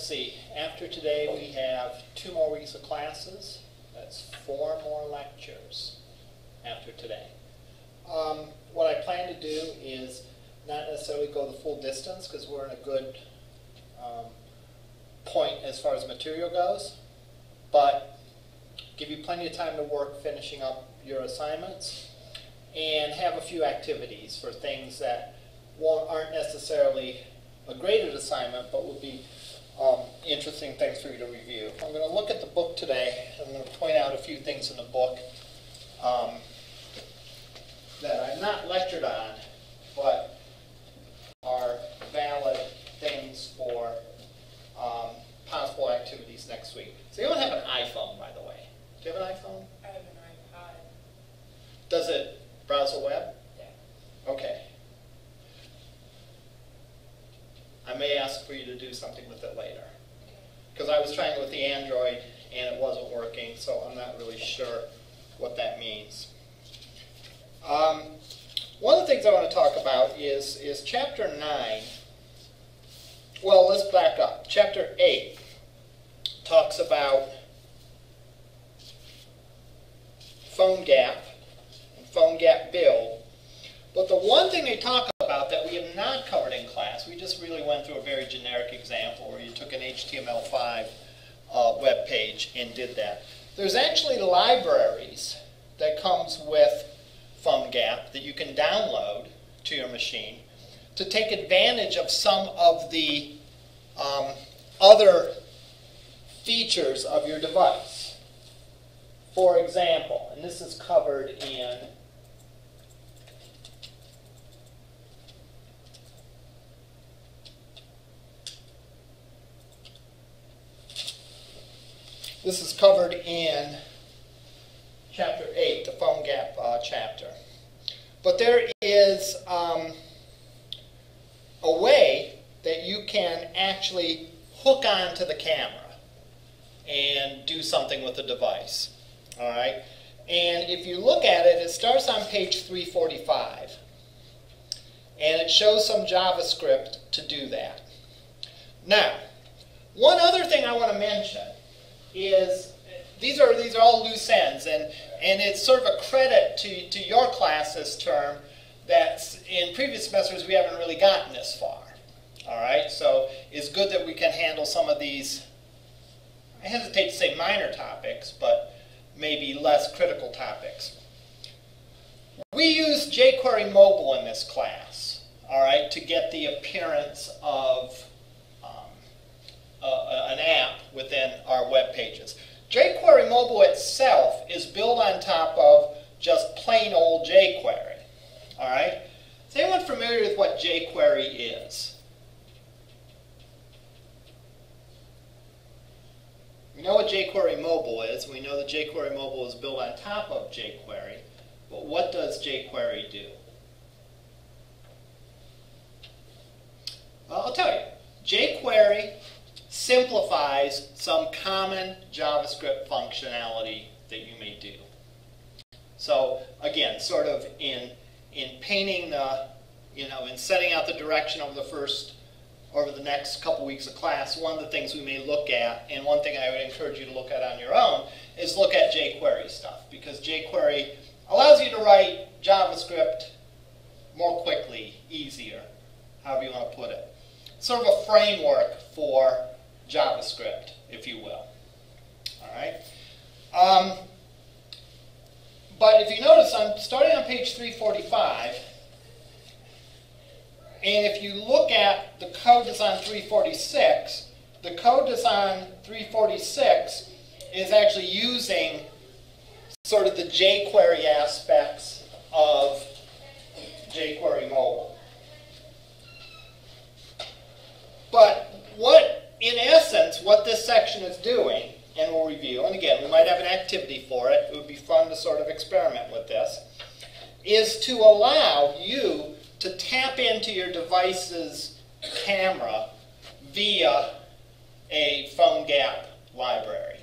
let's see, after today we have two more weeks of classes. That's four more lectures after today. Um, what I plan to do is not necessarily go the full distance because we're in a good um, point as far as material goes, but give you plenty of time to work finishing up your assignments and have a few activities for things that aren't necessarily a graded assignment, but would be um, interesting things for you to review. I'm going to look at the book today. I'm going to point out a few things in the book um, that I've not lectured on, but are valid things for um, possible activities next week. Does anyone have an iPhone, by the way? Do you have an iPhone? I have an iPod. Does it browse the web? Yeah. Okay. I may ask for you to do something with it later. Because I was trying it with the Android and it wasn't working, so I'm not really sure what that means. Um, one of the things I want to talk about is, is chapter 9. Well, let's back up. Chapter 8 talks about PhoneGap and PhoneGap build. But the one thing they talk about that we have not covered in class, we just really went through a very generic example where you took an HTML5 uh, web page and did that. There's actually libraries that comes with PhoneGap that you can download to your machine to take advantage of some of the um, other features of your device. For example, and this is covered in This is covered in chapter 8, the PhoneGap uh, chapter. But there is um, a way that you can actually hook onto the camera and do something with the device. All right? And if you look at it, it starts on page 345. And it shows some JavaScript to do that. Now, one other thing I want to mention is these are these are all loose ends, and and it's sort of a credit to to your class this term that in previous semesters we haven't really gotten this far. All right, so it's good that we can handle some of these. I hesitate to say minor topics, but maybe less critical topics. We use jQuery Mobile in this class, all right, to get the appearance of uh, an app within our web pages. jQuery Mobile itself is built on top of just plain old jQuery. All right? Is anyone familiar with what jQuery is? We know what jQuery Mobile is. We know that jQuery Mobile is built on top of jQuery. But what does jQuery do? Well, I'll tell you. jQuery simplifies some common JavaScript functionality that you may do. So again, sort of in in painting the, you know, in setting out the direction over the first over the next couple weeks of class, one of the things we may look at, and one thing I would encourage you to look at on your own, is look at jQuery stuff because jQuery allows you to write JavaScript more quickly, easier, however you want to put it. Sort of a framework for JavaScript, if you will. All right. Um, but if you notice, I'm starting on page 345. And if you look at the code on 346, the code on 346 is actually using sort of the jQuery aspects of jQuery mobile. But what in essence, what this section is doing, and we'll review, and again, we might have an activity for it, it would be fun to sort of experiment with this, is to allow you to tap into your device's camera via a PhoneGap library.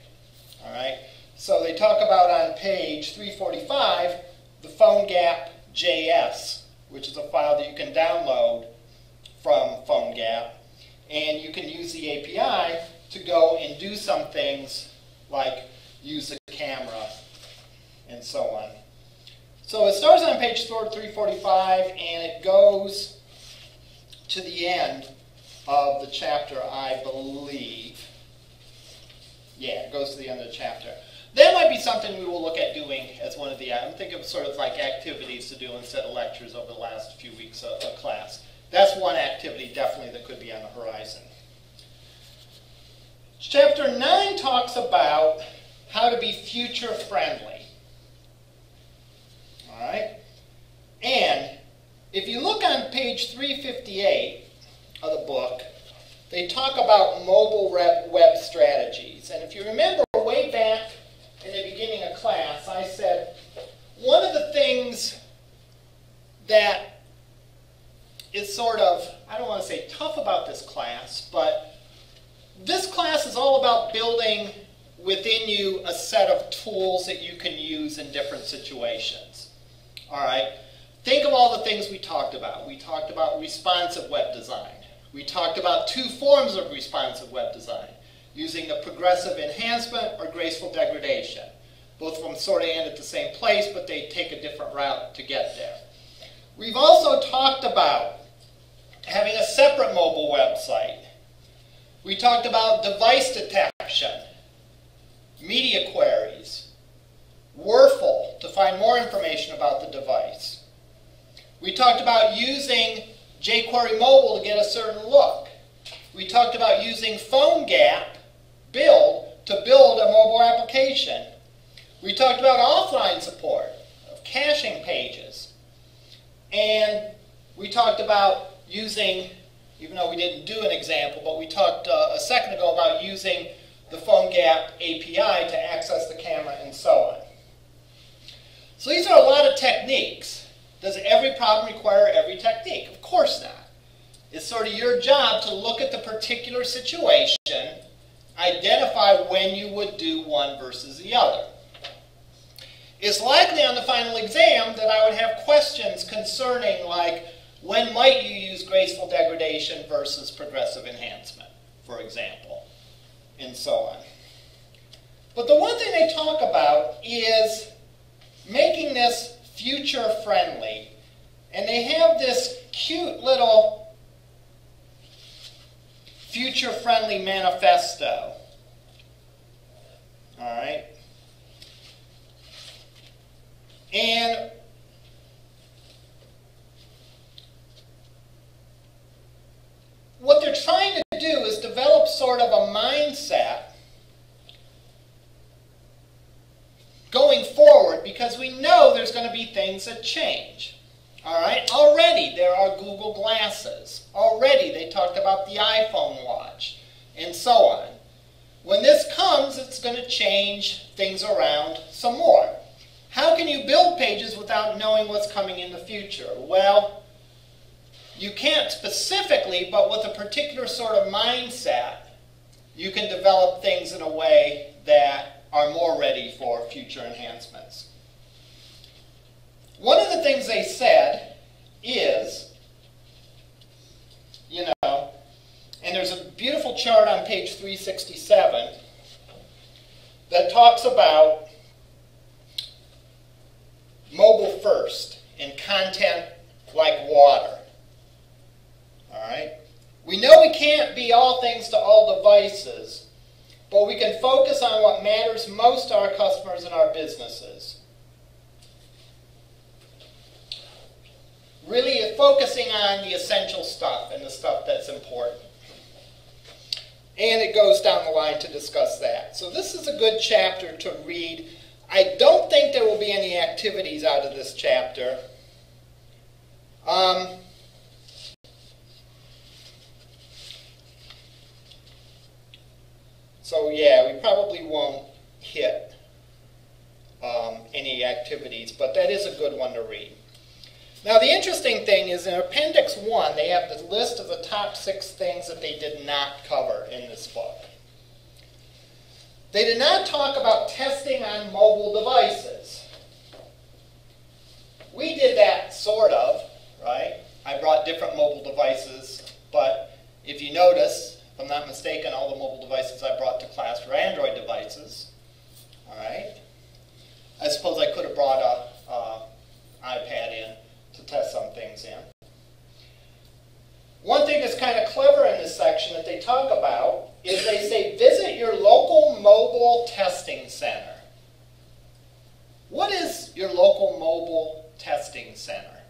All right? So they talk about on page 345 the PhoneGap JS, which is a file that you can download from PhoneGap and you can use the API to go and do some things like use the camera and so on. So it starts on page 345 and it goes to the end of the chapter, I believe. Yeah, it goes to the end of the chapter. That might be something we will look at doing as one of the, I'm thinking of sort of like activities to do instead of lectures over the last few weeks of, of class. That's one activity definitely that could be on the horizon. Chapter 9 talks about how to be future friendly. All right? And if you look on page 358 of the book, they talk about mobile web strategies. And if you remember way back in the beginning of class, I said one of the things that is sort of, I don't want to say tough about this class, but this class is all about building within you a set of tools that you can use in different situations. All right? Think of all the things we talked about. We talked about responsive web design. We talked about two forms of responsive web design, using the progressive enhancement or graceful degradation. Both of them sort of end at the same place, but they take a different route to get there. We've also talked about having a separate mobile website. We talked about device detection, media queries, WURFL to find more information about the device. We talked about using jQuery Mobile to get a certain look. We talked about using PhoneGap build to build a mobile application. We talked about offline support of caching pages. And we talked about using, even though we didn't do an example, but we talked uh, a second ago about using the PhoneGap API to access the camera and so on. So these are a lot of techniques. Does every problem require every technique? Of course not. It's sort of your job to look at the particular situation, identify when you would do one versus the other. It's likely on the final exam that I would have questions concerning like, when might you use graceful degradation versus progressive enhancement, for example, and so on. But the one thing they talk about is making this future friendly. And they have this cute little future friendly manifesto. All right? And what they're trying to do is develop sort of a mindset going forward because we know there's going to be things that change. All right? Already there are Google Glasses. Already they talked about the iPhone watch and so on. When this comes, it's going to change things around some more. How can you build pages without knowing what's coming in the future? Well, you can't specifically, but with a particular sort of mindset, you can develop things in a way that are more ready for future enhancements. One of the things they said is, you know, and there's a beautiful chart on page 367 that talks about mobile first and content like water. All right? We know we can't be all things to all devices, but we can focus on what matters most to our customers and our businesses. Really focusing on the essential stuff and the stuff that's important. And it goes down the line to discuss that. So this is a good chapter to read. I don't think there will be any activities out of this chapter. Um, So yeah, we probably won't hit um, any activities, but that is a good one to read. Now the interesting thing is in Appendix 1, they have the list of the top six things that they did not cover in this book. They did not talk about testing on mobile devices. We did that sort of, right? I brought different mobile devices, but if you notice, if I'm not mistaken, all the mobile devices I brought to class were Android devices. All right. I suppose I could have brought a, a iPad in test some things in. One thing that's kind of clever in this section that they talk about is they say visit your local mobile testing center. What is your local mobile testing center?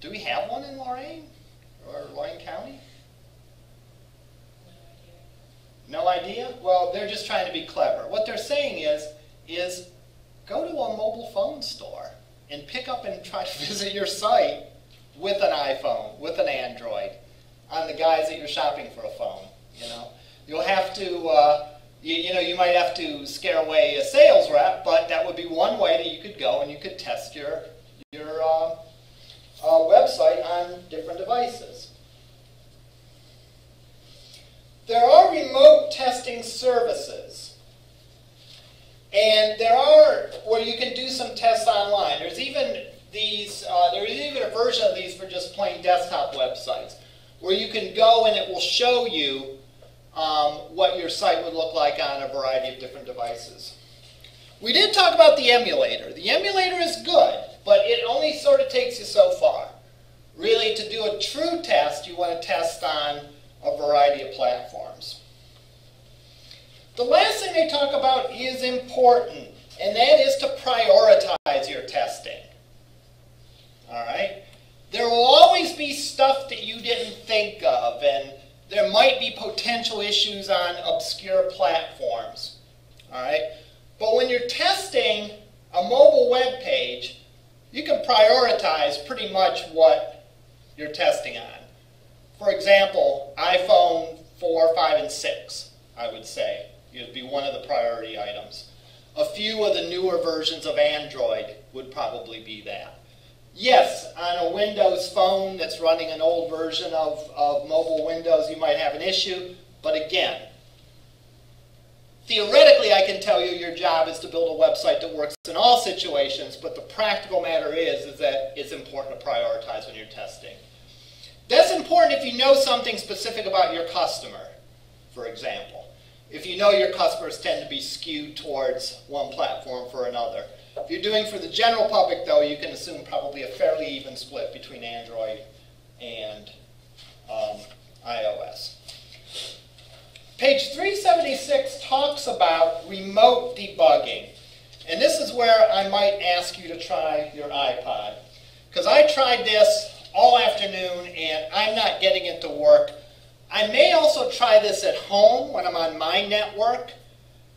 Do we have one in Lorain or Lorain County? No idea? Well, they're just trying to be clever. What they're saying is, is go to a mobile phone store and pick up and try to visit your site with an iPhone, with an Android, on the guys that you're shopping for a phone. You know, you'll have to, uh, you, you know, you might have to scare away a sales rep, but that would be one way that you could go and you could test your your uh, uh, website on different devices. There are remote testing services. And there are where you can do some tests online. There's even these, uh, there is even a version of these for just plain desktop websites where you can go and it will show you um, what your site would look like on a variety of different devices. We did talk about the emulator. The emulator is good, but it only sort of takes you so far. Really, to do a true test, you want to test on a variety of platforms. The last thing they talk about is important, and that is to prioritize your testing. All right? There will always be stuff that you didn't think of, and there might be potential issues on obscure platforms. All right? But when you're testing a mobile web page, you can prioritize pretty much what you're testing on. For example, iPhone 4, 5, and 6, I would say, would be one of the priority items. A few of the newer versions of Android would probably be that. Yes, on a Windows phone that's running an old version of, of mobile Windows, you might have an issue. But again, theoretically, I can tell you your job is to build a website that works in all situations, but the practical matter is, is that it's important to prioritize when you're testing. That's important if you know something specific about your customer, for example. If you know your customers tend to be skewed towards one platform for another. If you're doing for the general public, though, you can assume probably a fairly even split between Android and um, iOS. Page 376 talks about remote debugging. And this is where I might ask you to try your iPod. Because I tried this all afternoon and I'm not getting it to work. I may also try this at home when I'm on my network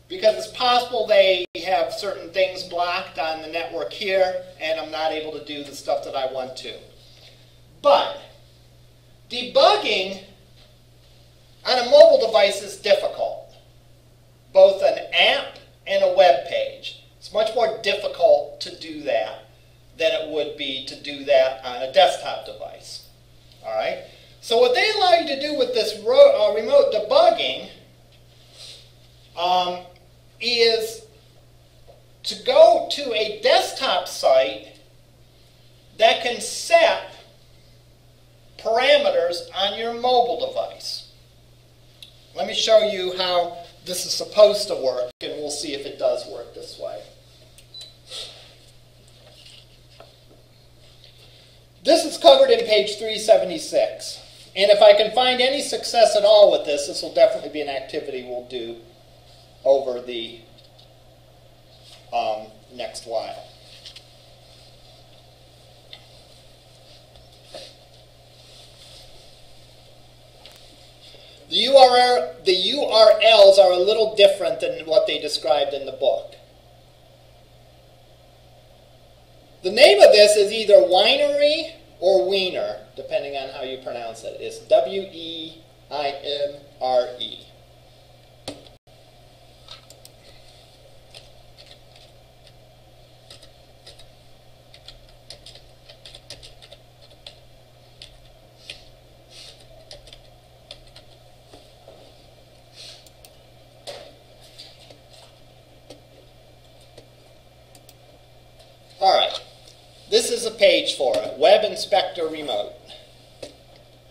because it's possible they have certain things blocked on the network here and I'm not able to do the stuff that I want to. But debugging on a mobile device is difficult. Both an app and a web page. It's much more difficult to do that than it would be to do that on a desktop device. All right? So what they allow you to do with this uh, remote debugging um, is to go to a desktop site that can set parameters on your mobile device. Let me show you how this is supposed to work, and we'll see if it does work this way. This is covered in page 376. And if I can find any success at all with this, this will definitely be an activity we'll do over the um, next while. The, URL, the URLs are a little different than what they described in the book. The name of this is either winery or wiener, depending on how you pronounce it. It's W E I N R E. This is a page for it, Web Inspector Remote.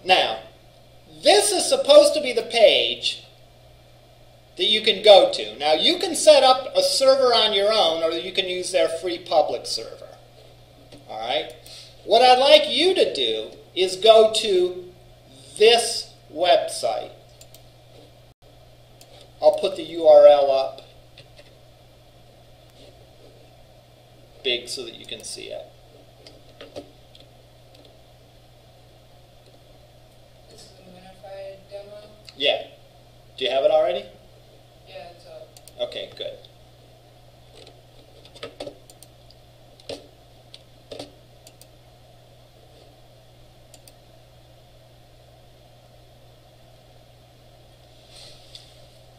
Now, this is supposed to be the page that you can go to. Now, you can set up a server on your own, or you can use their free public server. All right? What I'd like you to do is go to this website. I'll put the URL up big so that you can see it. This is the Minify demo? Yeah. Do you have it already? Yeah, it's up. Okay, good.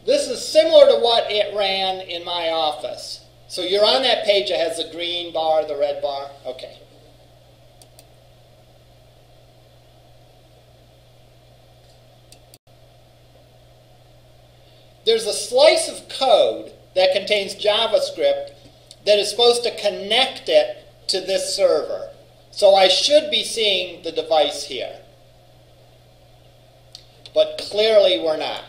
This is similar to what it ran in my office. So you're on that page that has the green bar, the red bar. Okay. There's a slice of code that contains JavaScript that is supposed to connect it to this server. So I should be seeing the device here. But clearly we're not.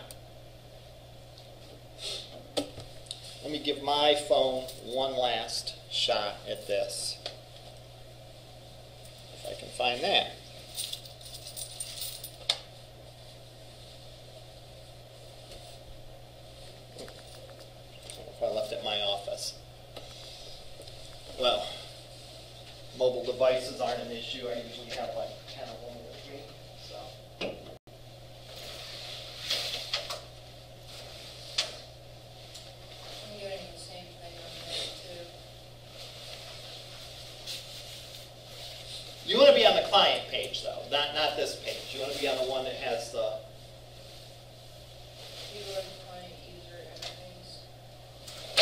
Let me give my phone one last shot at this. If I can find that. If I left it in my office. Well, mobile devices aren't an issue. I usually have like 10 of them with me. So. I'm getting the same thing on there too. You want to be on the client page though, not, not this page. You want to be on the one that has the, Keyboard client user interface.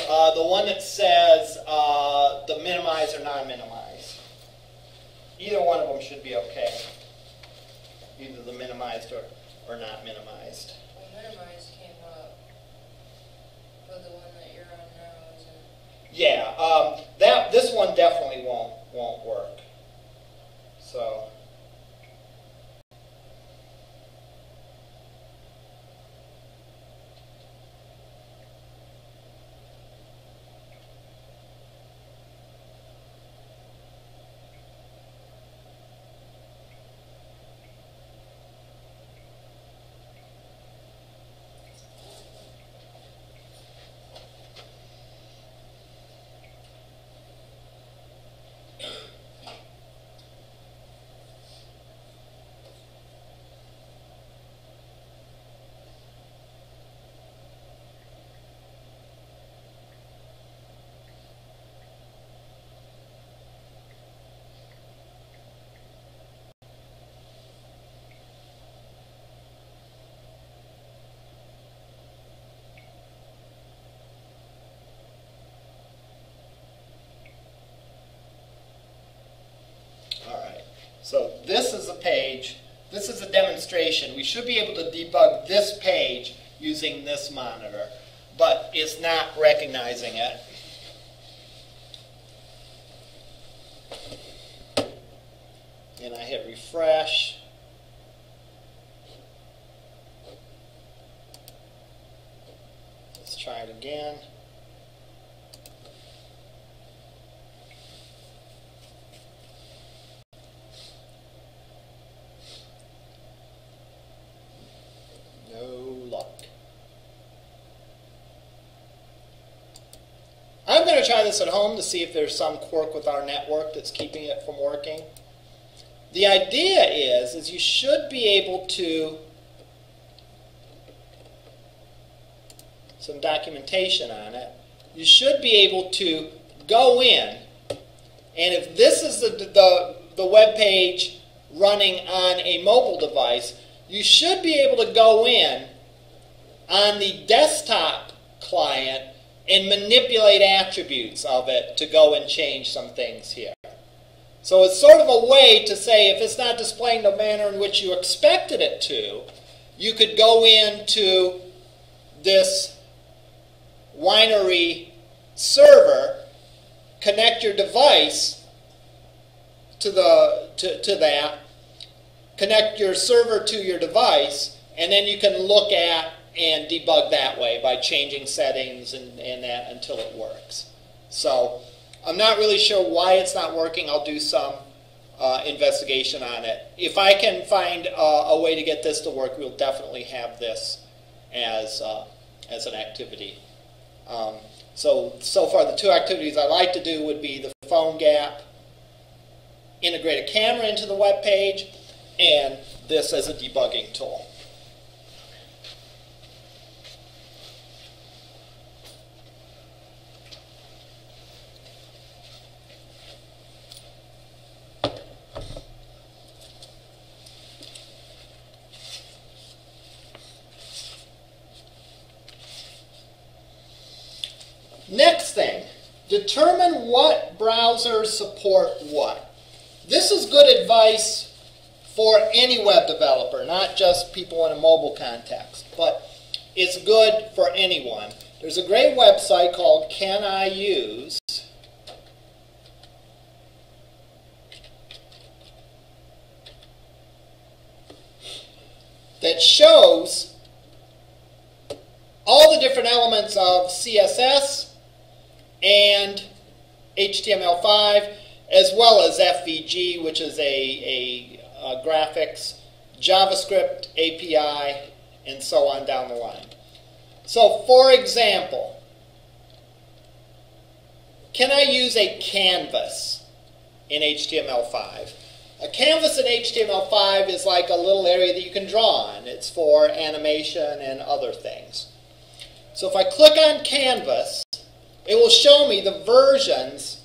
uh, the one that says, uh, the minimize or non-minimize. Either one of them should be okay. Either the minimized or, or not minimized. Well, minimize came up. But the one that you're on now isn't. Yeah, um, that, this one definitely won't, won't work. So. All right. So this is a page. This is a demonstration. We should be able to debug this page using this monitor, but it's not recognizing it. And I hit refresh. Let's try it again. No luck. I'm going to try this at home to see if there's some quirk with our network that's keeping it from working. The idea is, is you should be able to, some documentation on it, you should be able to go in, and if this is the, the, the web page running on a mobile device, you should be able to go in on the desktop client and manipulate attributes of it to go and change some things here. So it's sort of a way to say if it's not displaying the manner in which you expected it to, you could go into this Weinre server, connect your device to the to, to that, connect your server to your device, And then you can look at and debug that way by changing settings and, and that until it works. So I'm not really sure why it's not working. I'll do some uh, investigation on it. If I can find uh, a way to get this to work, we'll definitely have this as, uh, as an activity. Um, so, so far the two activities I like to do would be the PhoneGap, integrate a camera into the web page, and this as a debugging tool. Next thing, determine what browsers support what. This is good advice for any web developer, not just people in a mobile context, but it's good for anyone. There's a great website called Can I Use? that shows all the different elements of CSS and HTML5, as well as SVG, which is a, a, a graphics, JavaScript API, and so on down the line. So, for example, can I use a canvas in HTML5? A canvas in HTML5 is like a little area that you can draw on. It's for animation and other things. So if I click on canvas, it will show me the versions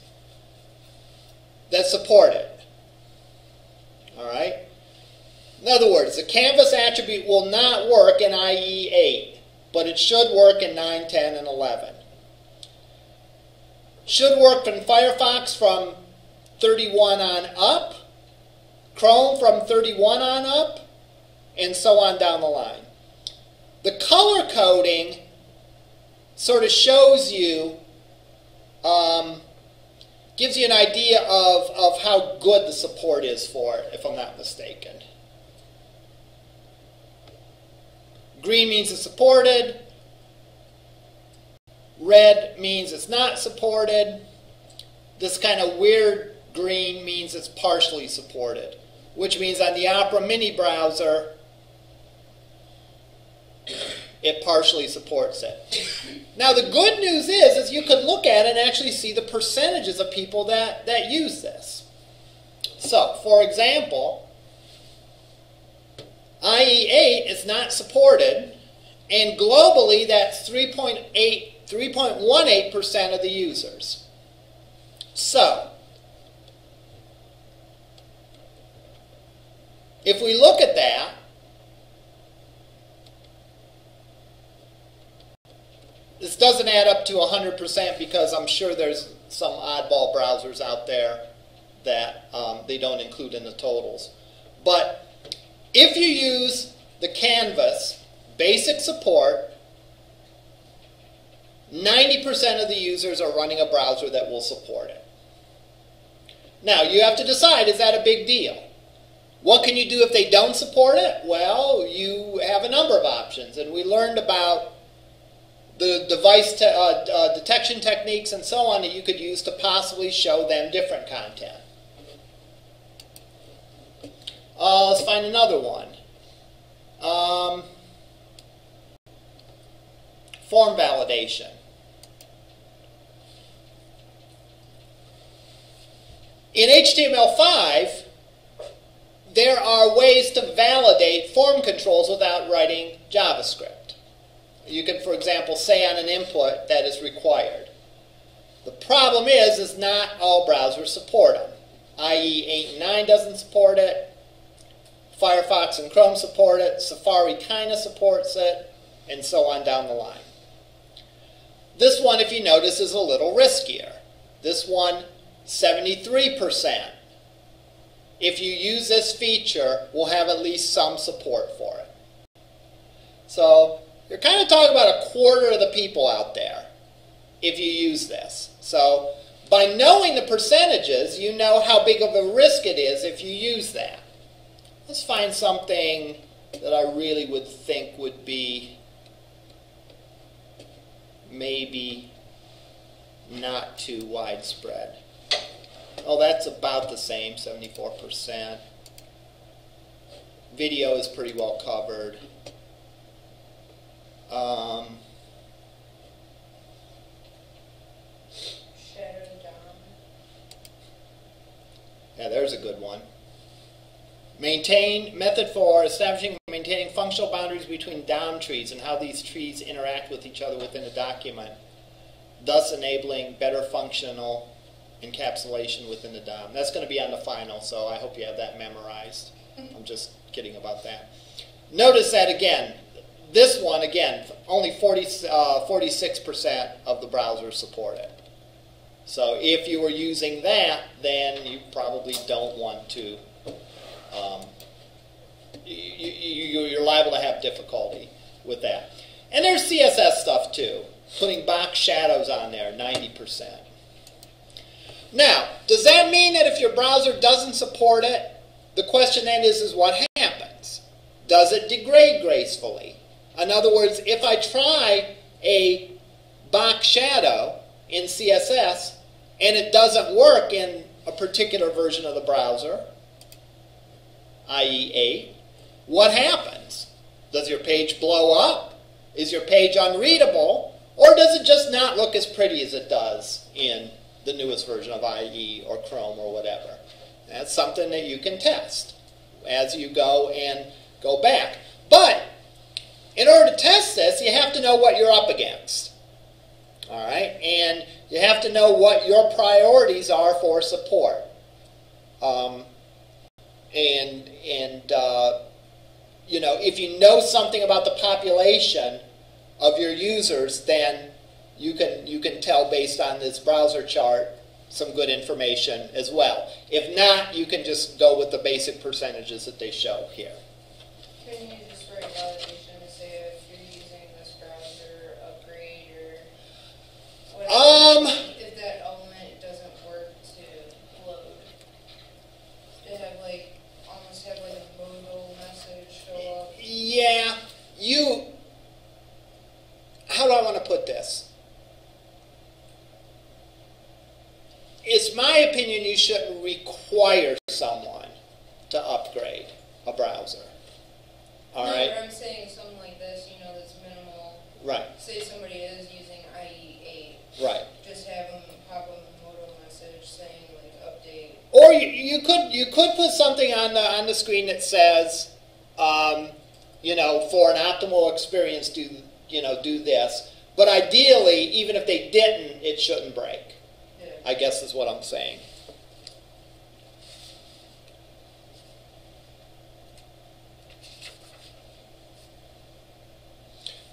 that support it. All right? In other words, the canvas attribute will not work in IE 8, but it should work in 9, 10, and 11. Should work in Firefox from 31 on up, Chrome from 31 on up, and so on down the line. The color coding sort of shows you um, gives you an idea of, of how good the support is for it, if I'm not mistaken. Green means it's supported. Red means it's not supported. This kind of weird green means it's partially supported, which means on the Opera Mini browser, it partially supports it. Now the good news is, is you could look at it and actually see the percentages of people that, that use this. So, for example, IE8 is not supported, and globally that's 3.8, 3.18% of the users. So, if we look at that, This doesn't add up to 100% because I'm sure there's some oddball browsers out there that um, they don't include in the totals. But if you use the Canvas basic support, 90% of the users are running a browser that will support it. Now, you have to decide, is that a big deal? What can you do if they don't support it? Well, you have a number of options, and we learned about the device te uh, uh, detection techniques and so on that you could use to possibly show them different content. Uh, let's find another one. Um, form validation. In HTML5, there are ways to validate form controls without writing JavaScript. You can, for example, say on an input that is required. The problem is, is not all browsers support them. IE 8 and 9 doesn't support it. Firefox and Chrome support it. Safari kind of supports it, and so on down the line. This one, if you notice, is a little riskier. This one, 73%. If you use this feature, we'll have at least some support for it. So you're kind of talking about a quarter of the people out there if you use this. So by knowing the percentages, you know how big of a risk it is if you use that. Let's find something that I really would think would be maybe not too widespread. Oh, that's about the same, 74%. Video is pretty well covered. Um, Dom. yeah, there's a good one. Maintain method for establishing and maintaining functional boundaries between DOM trees and how these trees interact with each other within a document, thus enabling better functional encapsulation within the DOM. That's going to be on the final, so I hope you have that memorized. I'm just kidding about that. Notice that again, this one again, only 40, uh, 46% of the browsers support it. So if you were using that, then you probably don't want to um, you, you, you're liable to have difficulty with that. And there's CSS stuff too, putting box shadows on there, 90%. Now, does that mean that if your browser doesn't support it, the question then is, is what happens? Does it degrade gracefully? In other words, if I try a box shadow in CSS and it doesn't work in a particular version of the browser, IE 8, what happens? Does your page blow up? Is your page unreadable? Or does it just not look as pretty as it does in the newest version of IE or Chrome or whatever? That's something that you can test as you go and go back. But in order to test this, you have to know what you're up against. All right? And you have to know what your priorities are for support. Um, and and uh, you know if you know something about the population of your users, then you can you can tell based on this browser chart some good information as well. If not, you can just go with the basic percentages that they show here. Um, if that element doesn't work to load, to have like almost have like a modal message show up. yeah, you. How do I want to put this? It's my opinion you shouldn't require someone to upgrade a browser. All no, right? I'm saying something like this, you know, that's minimal. Right, Say somebody is using IE8, right. just have them pop them a modal message saying like update. Or you, you could you could put something on the on the screen that says, um, you know, for an optimal experience, do you know do this. But ideally, even if they didn't, it shouldn't break. Yeah. I guess is what I'm saying.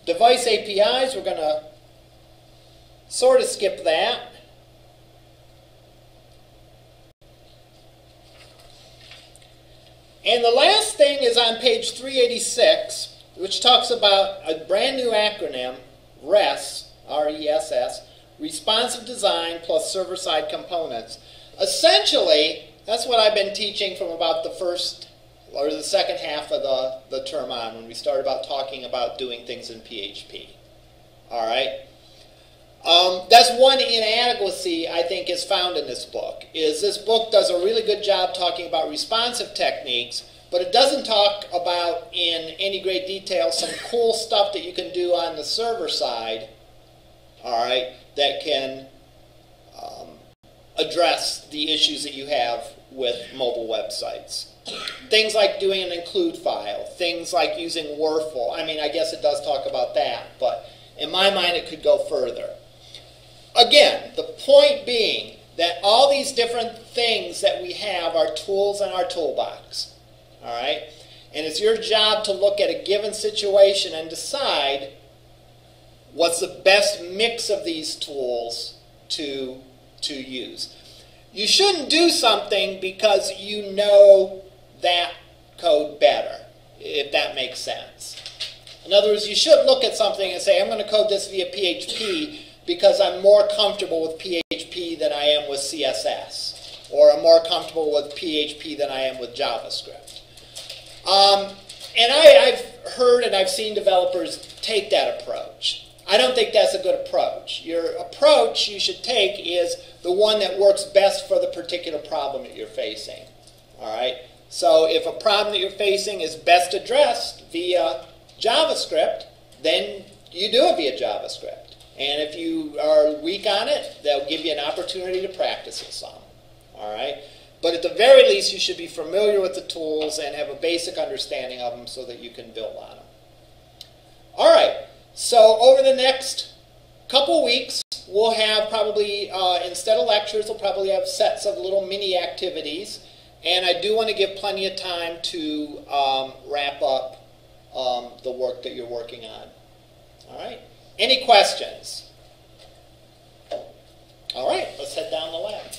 Device APIs, we're going to sort of skip that. And the last thing is on page 386, which talks about a brand new acronym, RESS, R E S S, responsive design plus server side components. Essentially, that's what I've been teaching from about the first or the second half of the, the term on when we started about talking about doing things in PHP. All right? Um, that's one inadequacy I think is found in this book. Is this book does a really good job talking about responsive techniques, but it doesn't talk about in any great detail some cool stuff that you can do on the server side. All right, that can um, address the issues that you have with mobile websites. Things like doing an include file, things like using WURFL. I mean, I guess it does talk about that, but in my mind, it could go further. Again, the point being that all these different things that we have are tools in our toolbox. All right? And it's your job to look at a given situation and decide what's the best mix of these tools to, to use. You shouldn't do something because you know that code better, if that makes sense. In other words, you should look at something and say, I'm going to code this via PHP because I'm more comfortable with PHP than I am with CSS, or I'm more comfortable with PHP than I am with JavaScript. Um, and I, I've heard and I've seen developers take that approach. I don't think that's a good approach. Your approach you should take is the one that works best for the particular problem that you're facing. All right. So if a problem that you're facing is best addressed via JavaScript, then you do it via JavaScript. And if you are weak on it, they'll give you an opportunity to practice it some. All right. But at the very least, you should be familiar with the tools and have a basic understanding of them so that you can build on them. All right. So over the next couple weeks, we'll have probably, uh, instead of lectures, we'll probably have sets of little mini activities. And I do want to give plenty of time to um, wrap up um, the work that you're working on. All right? Any questions? All right, let's head down the lab.